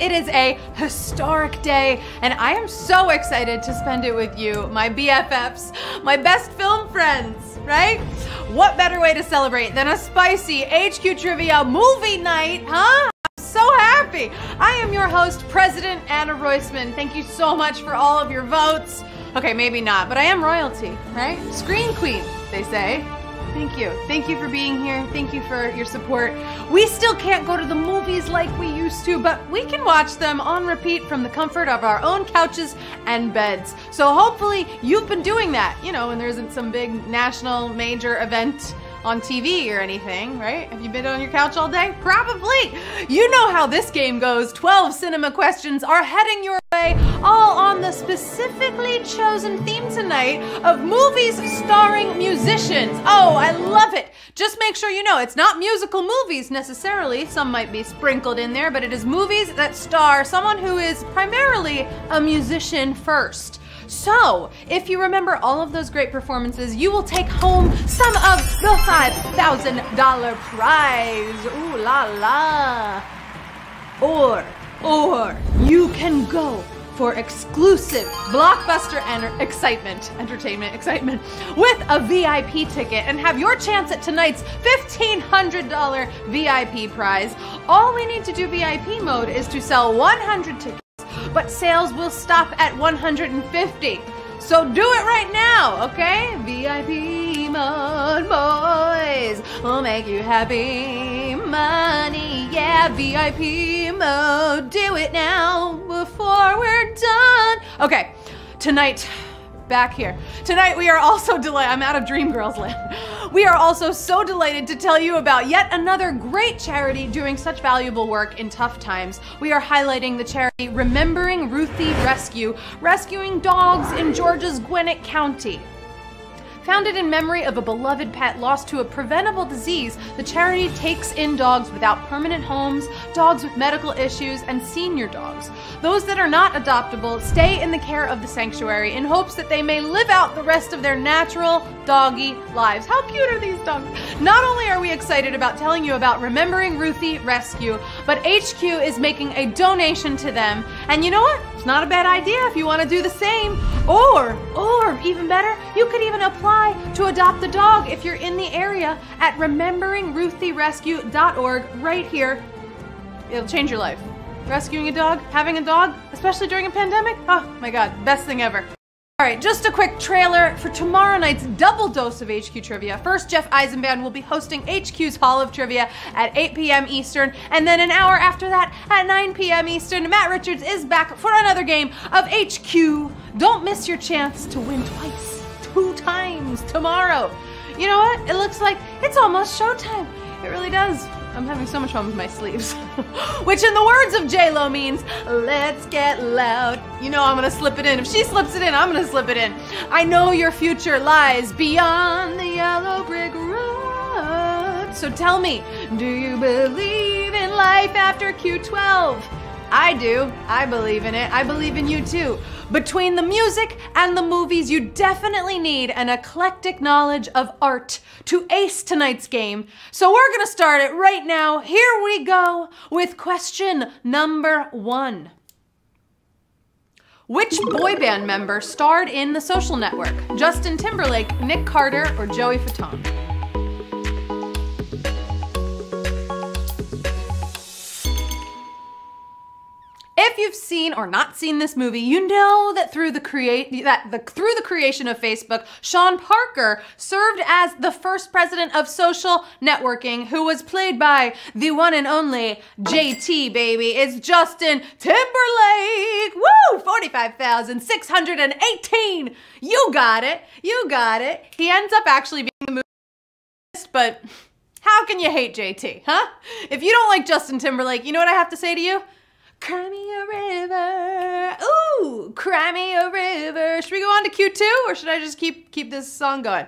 It is a historic day, and I am so excited to spend it with you, my BFFs, my best film friends, right? What better way to celebrate than a spicy HQ trivia movie night, huh? I'm so happy. I am your host, President Anna Roisman. Thank you so much for all of your votes. Okay, maybe not, but I am royalty, right? Screen queen, they say. Thank you. Thank you for being here. Thank you for your support. We still can't go to the movies like we used to, but we can watch them on repeat from the comfort of our own couches and beds. So hopefully you've been doing that, you know, when there isn't some big national major event on TV or anything, right? Have you been on your couch all day? Probably. You know how this game goes. 12 cinema questions are heading your way, all on the specifically chosen theme tonight of movies starring musicians. Oh, I love it. Just make sure you know it's not musical movies necessarily. Some might be sprinkled in there, but it is movies that star someone who is primarily a musician first. So, if you remember all of those great performances, you will take home some of the $5,000 prize. Ooh la la. Or, or can go for exclusive blockbuster enter- excitement, entertainment excitement with a VIP ticket and have your chance at tonight's $1,500 VIP prize. All we need to do VIP mode is to sell 100 tickets but sales will stop at 150. So do it right now, okay? VIP mode boys will make you happy. Money, yeah, VIP mode. Do it now before we're done. Okay, tonight back here. Tonight we are also delighted, I'm out of Dreamgirls land. We are also so delighted to tell you about yet another great charity doing such valuable work in tough times. We are highlighting the charity Remembering Ruthie Rescue, rescuing dogs in Georgia's Gwinnett County. Founded in memory of a beloved pet lost to a preventable disease, the charity takes in dogs without permanent homes, dogs with medical issues, and senior dogs. Those that are not adoptable stay in the care of the sanctuary in hopes that they may live out the rest of their natural doggy lives. How cute are these dogs? Not only are we excited about telling you about Remembering Ruthie Rescue, but HQ is making a donation to them. And you know what? It's not a bad idea if you want to do the same. Or, or even better, you could even apply to adopt a dog if you're in the area at rememberingruthierescue.org right here. It'll change your life. Rescuing a dog, having a dog, especially during a pandemic, oh my god, best thing ever. All right, just a quick trailer for tomorrow night's double dose of HQ Trivia. First, Jeff Eisenband will be hosting HQ's Hall of Trivia at 8 p.m. Eastern, and then an hour after that, at 9 p.m. Eastern, Matt Richards is back for another game of HQ. Don't miss your chance to win twice, times tomorrow. You know what? It looks like it's almost showtime. It really does. I'm having so much fun with my sleeves. Which in the words of J-Lo means, let's get loud. You know I'm gonna slip it in. If she slips it in, I'm gonna slip it in. I know your future lies beyond the yellow brick road. So tell me, do you believe in life after Q12? I do. I believe in it. I believe in you too. Between the music and the movies, you definitely need an eclectic knowledge of art to ace tonight's game. So we're gonna start it right now. Here we go with question number one. Which boy band member starred in The Social Network? Justin Timberlake, Nick Carter, or Joey Fatone? You've seen or not seen this movie, you know that through the create that the through the creation of Facebook, Sean Parker served as the first president of social networking, who was played by the one and only JT baby. It's Justin Timberlake. Woo! 45,618. You got it. You got it. He ends up actually being the movie but how can you hate JT, huh? If you don't like Justin Timberlake, you know what I have to say to you? Cry me a river. Ooh, cry me a river. Should we go on to Q2 or should I just keep keep this song going?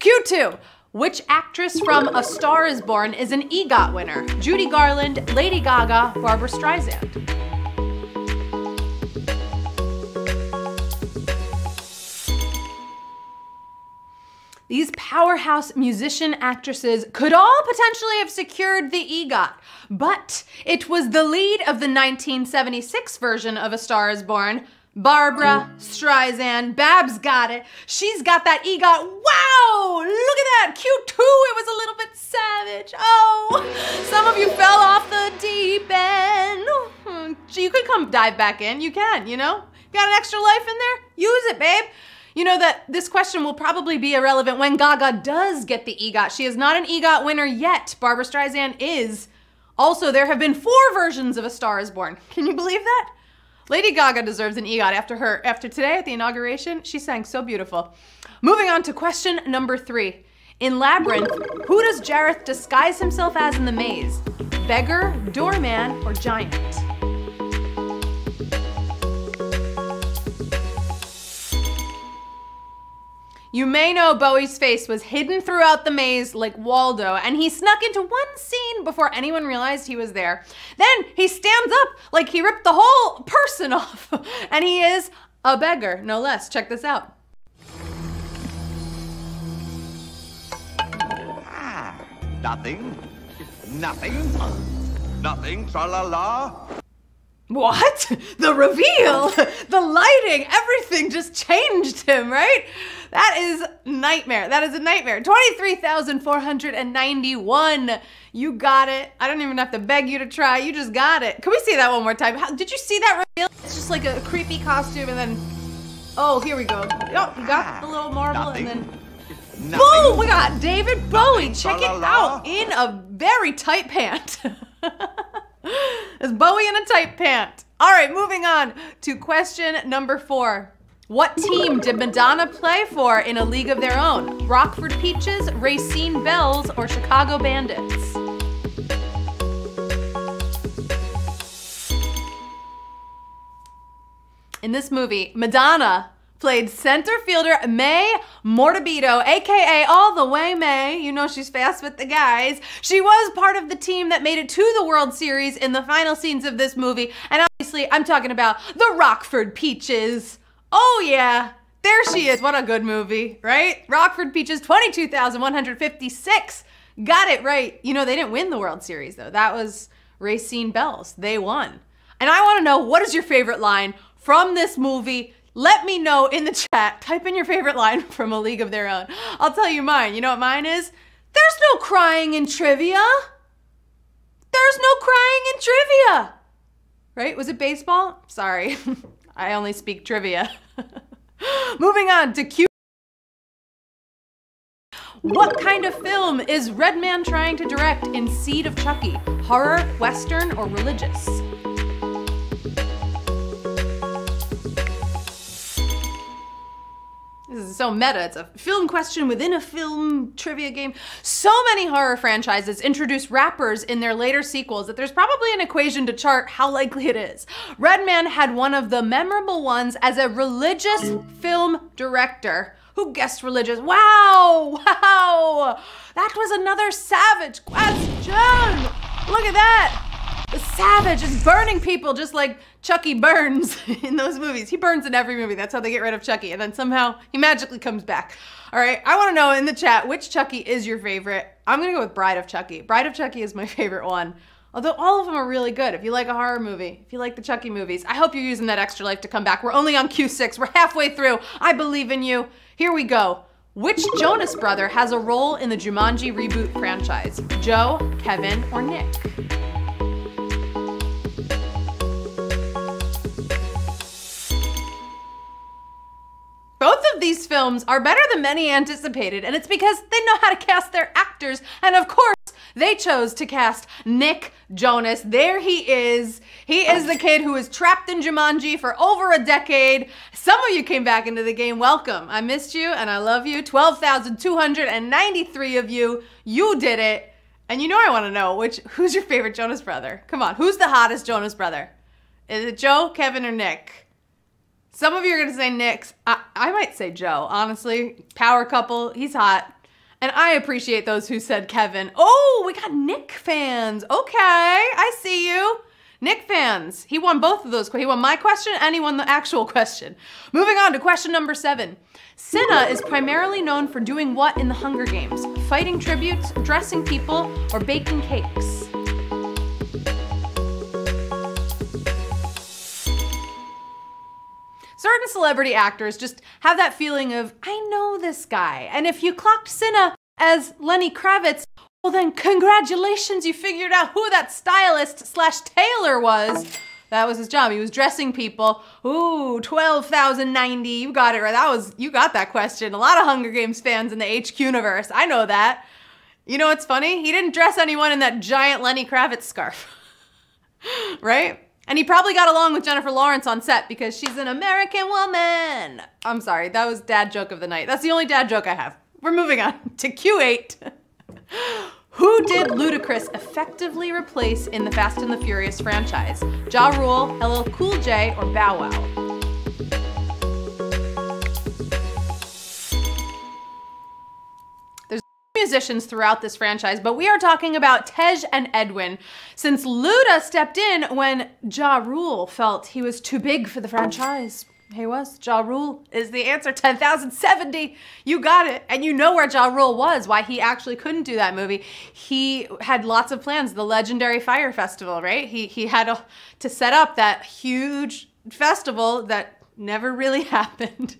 Q2. Which actress from A Star is Born is an EGOT winner? Judy Garland, Lady Gaga, Barbra Streisand. These powerhouse musician actresses could all potentially have secured the EGOT, but it was the lead of the 1976 version of A Star is Born, Barbra Streisand. Babs got it. She's got that EGOT. Wow! Look at that. Q2. It was a little bit savage. Oh, some of you fell off the deep end. Hmm, you could come dive back in. You can, you know? Got an extra life in there? Use it, babe. You know that this question will probably be irrelevant when Gaga does get the EGOT. She is not an EGOT winner yet. Barbra Streisand is. Also, there have been four versions of A Star is Born. Can you believe that? Lady Gaga deserves an EGOT after her after today at the inauguration. She sang so beautiful. Moving on to question number three. In Labyrinth, who does Jareth disguise himself as in the maze? Beggar, doorman, or giant? You may know Bowie's face was hidden throughout the maze like Waldo, and he snuck into one scene before anyone realized he was there. Then he stands up like he ripped the whole person off, and he is a beggar, no less. Check this out. Nothing. Nothing. Nothing. Tra la la. What? The reveal, the lighting, everything just changed him, right? That is nightmare. That is a nightmare. 23,491. You got it. I don't even have to beg you to try. You just got it. Can we see that one more time? How, did you see that reveal? It's just like a creepy costume and then, oh, here we go. Oh, we got the little marble Nothing. and then, Nothing. boom, we got David Bowie. Nothing. Check it out in a very tight pant. It's Bowie in a tight pant. All right, moving on to question number four. What team did Madonna play for in A League of Their Own? Rockford Peaches, Racine Bells, or Chicago Bandits? In this movie, Madonna played center fielder Mae Mordabito, aka All the Way Mae. You know she's fast with the guys. She was part of the team that made it to the World Series in the final scenes of this movie. And obviously, I'm talking about the Rockford Peaches. Oh, yeah. There she is. What a good movie, right? Rockford Peaches, 22,156. Got it right. You know, they didn't win the World Series, though. That was Racine Bells. They won. And I want to know what is your favorite line from this movie? Let me know in the chat. Type in your favorite line from A League of Their Own. I'll tell you mine. You know what mine is? There's no crying in trivia. There's no crying in trivia. Right? Was it baseball? Sorry. I only speak trivia. Moving on to Q. What kind of film is Redman trying to direct in Seed of Chucky? Horror, Western, or religious? So meta. It's a film question within a film trivia game. So many horror franchises introduce rappers in their later sequels that there's probably an equation to chart how likely it is. Redman had one of the memorable ones as a religious film director. Who guessed religious? Wow! Wow! That was another savage question! Look at that! The savage is burning people just like Chucky burns in those movies. He burns in every movie. That's how they get rid of Chucky. And then somehow he magically comes back. All right, I want to know in the chat which Chucky is your favorite. I'm to go with Bride of Chucky. Bride of Chucky is my favorite one. Although all of them are really good. If you like a horror movie, if you like the Chucky movies, I hope you're using that extra life to come back. We're only on Q6. We're halfway through. I believe in you. Here we go. Which Jonas brother has a role in the Jumanji reboot franchise? Joe, Kevin, or Nick? Both of these films are better than many anticipated, and it's because they know how to cast their actors. And of course, they chose to cast Nick Jonas. There he is. He is the kid who was trapped in Jumanji for over a decade. Some of you came back into the game. Welcome. I missed you and I love you. 12,293 of you. You did it. And you know I want to know which who's your favorite Jonas brother? Come on, who's the hottest Jonas brother? Is it Joe, Kevin, or Nick? Some of you are gonna say Nick's. I, I might say Joe, honestly. Power couple, he's hot. And I appreciate those who said Kevin. Oh, we got Nick fans. Okay, I see you. Nick fans, he won both of those. He won my question and he won the actual question. Moving on to question number seven. Cinna is primarily known for doing what in the Hunger Games? Fighting tributes, dressing people, or baking cakes? Certain celebrity actors just have that feeling of, I know this guy. And if you clocked Cinna as Lenny Kravitz, well then congratulations, you figured out who that stylist slash tailor was. That was his job. He was dressing people. Ooh, 12,090. You got it right. That was, you got that question. A lot of Hunger Games fans in the HQ universe. I know that. You know what's funny? He didn't dress anyone in that giant Lenny Kravitz scarf. right? And he probably got along with Jennifer Lawrence on set because she's an American woman. I'm sorry, that was dad joke of the night. That's the only dad joke I have. We're moving on to Q8. Who did Ludacris effectively replace in the Fast and the Furious franchise? Ja Rule, LL Cool J, or Bow Wow? Musicians throughout this franchise, but we are talking about Tej and Edwin, since Luda stepped in when Ja Rule felt he was too big for the franchise. He was. Ja Rule is the answer. 10,070. You got it. And you know where Ja Rule was, why he actually couldn't do that movie. He had lots of plans. The legendary Fyre Festival, right? He, he had a, to set up that huge festival that never really happened.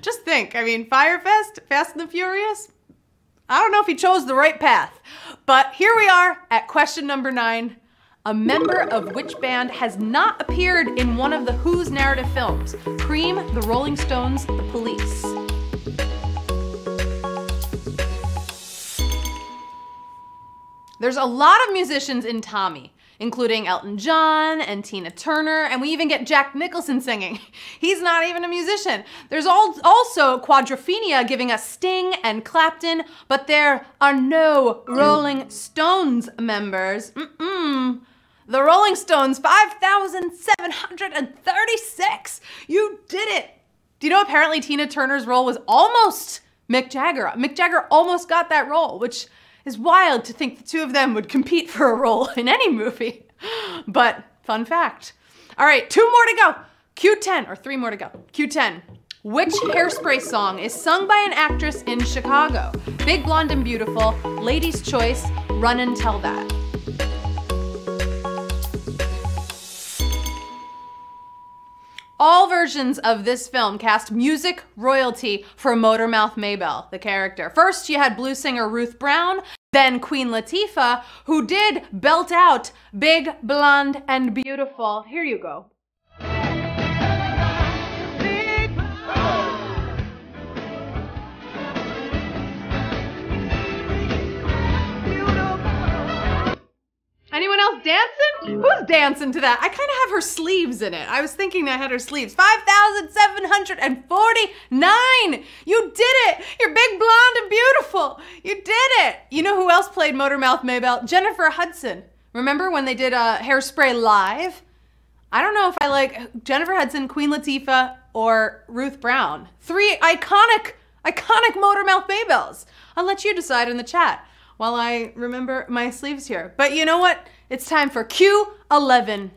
Just think. I mean, Fyre Fest, Fast and the Furious, I don't know if he chose the right path, but here we are at question number nine. A member of which band has not appeared in one of the Who's narrative films? Cream, The Rolling Stones, The Police. There's a lot of musicians in Tommy including Elton John and Tina Turner, and we even get Jack Nicholson singing. He's not even a musician. There's also Quadrophenia giving us Sting and Clapton, but there are no Rolling Stones members. Mm-mm. The Rolling Stones, 5,736. You did it. Do you know apparently Tina Turner's role was almost Mick Jagger? Mick Jagger almost got that role, which is wild to think the two of them would compete for a role in any movie. But fun fact. All right, two more to go. Q10, or three more to go. Q10. Which hairspray song is sung by an actress in Chicago? Big Blonde and Beautiful, Lady's Choice, Run and Tell That. All versions of this film cast music royalty for Motormouth Maybelle, the character. First, you had blues singer Ruth Brown, then Queen Latifah, who did belt out Big, Blonde, and Beautiful. Here you go. Dancing? Who's dancing to that? I kind of have her sleeves in it. I was thinking I had her sleeves. 5,749! You did it! You're big, blonde, and beautiful! You did it! You know who else played Motormouth Maybelle? Jennifer Hudson. Remember when they did uh, Hairspray Live? I don't know if I like Jennifer Hudson, Queen Latifah, or Ruth Brown. Three iconic, iconic Motormouth Maybelles. I'll let you decide in the chat while I remember my sleeves here. But you know what? It's time for Q11.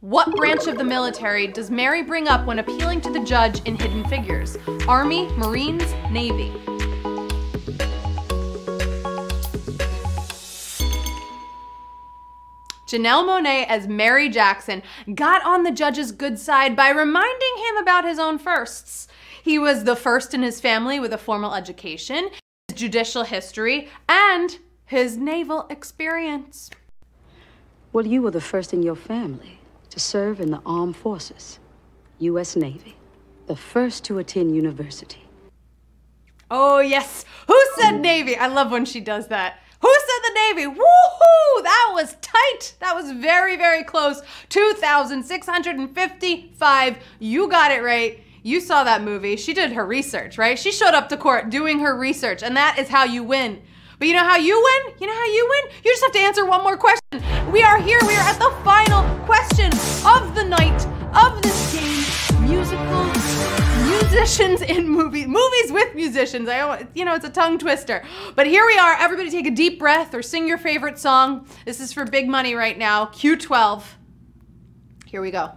What branch of the military does Mary bring up when appealing to the judge in Hidden Figures? Army, Marines, Navy. Janelle Monáe as Mary Jackson got on the judge's good side by reminding him about his own firsts. He was the first in his family with a formal education his judicial history, and his naval experience. Well, you were the first in your family to serve in the armed forces, U.S. Navy, the first to attend university. Oh, yes. Who said mm. Navy? I love when she does that. Who said the Navy? Woohoo! That was tight. That was very, very close. 2,655. You got it right. You saw that movie. She did her research, right? She showed up to court doing her research, and that is how you win. But you know how you win? You know how you win? You just have to answer one more question. We are here. We are at the final question of the night of this game. Musical musicians in movies. Movies with musicians. I you know, it's a tongue twister. But here we are. Everybody take a deep breath or sing your favorite song. This is for big money right now. Q12. Here we go.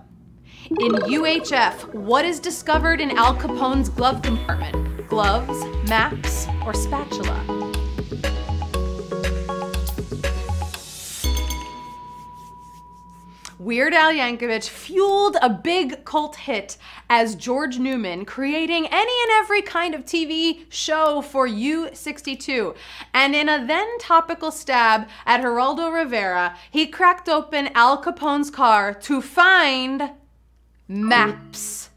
In UHF, what is discovered in Al Capone's glove compartment? Gloves, maps, or spatula? Weird Al Yankovic fueled a big cult hit as George Newman, creating any and every kind of TV show for U62. And in a then topical stab at Geraldo Rivera, he cracked open Al Capone's car to find maps.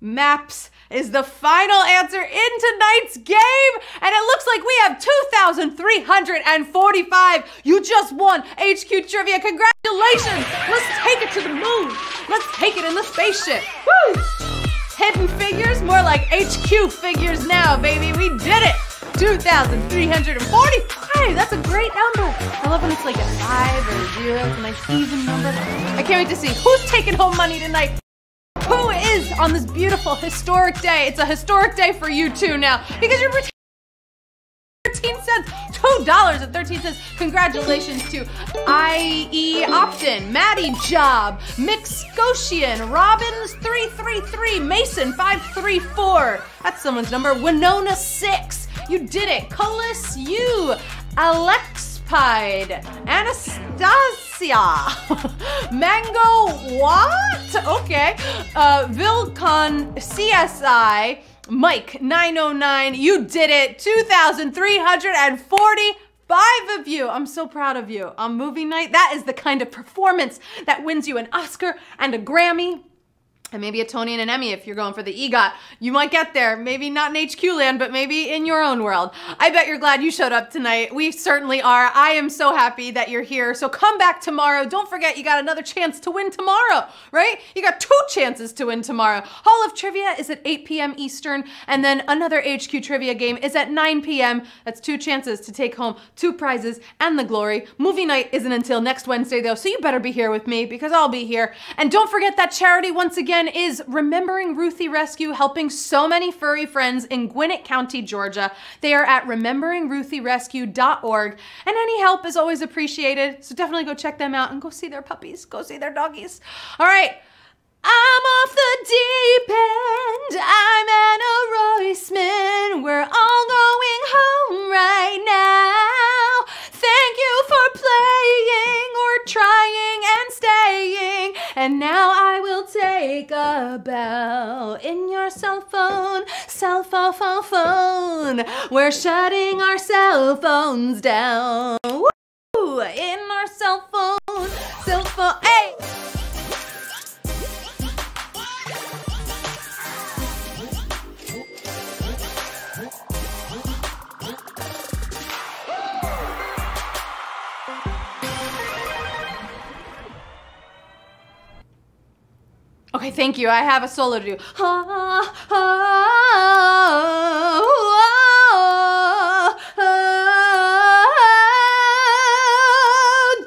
Maps is the final answer in tonight's game. And it looks like we have 2,345. You just won HQ Trivia. Congratulations. Let's take it to the moon. Let's take it in the spaceship. Woo! Hidden figures, more like HQ figures now, baby. We did it. 2,345. That's a great number. I love when it's like a five or a zero. It's a nice even number. I can't wait to see who's taking home money tonight. Who is on this beautiful historic day? It's a historic day for you too now because you're 13 cents, $2.13. Congratulations to IE Optin, Maddie Job, Mick Scotian, Robbins333, Mason 534. That's someone's number. Winona 6. You did it. Cullis you, Alex Pied, Anastasia, Mango what? Okay, uh, Vilcon CSI, Mike 909, you did it, 2,345 of you. I'm so proud of you. On movie night, that is the kind of performance that wins you an Oscar and a Grammy and maybe a Tony and an Emmy if you're going for the EGOT. You might get there, maybe not in HQ land, but maybe in your own world. I bet you're glad you showed up tonight. We certainly are. I am so happy that you're here. So come back tomorrow. Don't forget you got another chance to win tomorrow, right? You got two chances to win tomorrow. Hall of Trivia is at 8 p.m. Eastern, and then another HQ Trivia game is at 9 p.m. That's two chances to take home two prizes and the glory. Movie night isn't until next Wednesday though, so you better be here with me because I'll be here. And don't forget that charity once again is Remembering Ruthie Rescue, helping so many furry friends in Gwinnett County, Georgia. They are at rememberingruthierescue.org, and any help is always appreciated. So definitely go check them out and go see their puppies, go see their doggies. All right. I'm off the deep end. I'm Anna Roisman. We're all going home right now. Thank you for playing or trying. And now I will take a bell in your cell phone, cell phone, phone, phone. We're shutting our cell phones down. Woo! In our cell phone, cell phone. Hey! Thank you. I have a solo to do.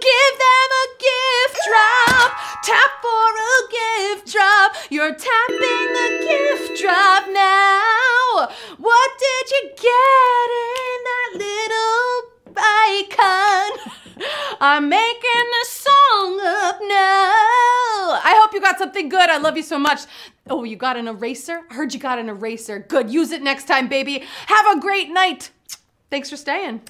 Give them a gift drop. Tap for a gift drop. You're tapping the gift drop now. What did you get in that little icon? I'm making a got something good. I love you so much. Oh, you got an eraser? I heard you got an eraser. Good. Use it next time, baby. Have a great night. Thanks for staying.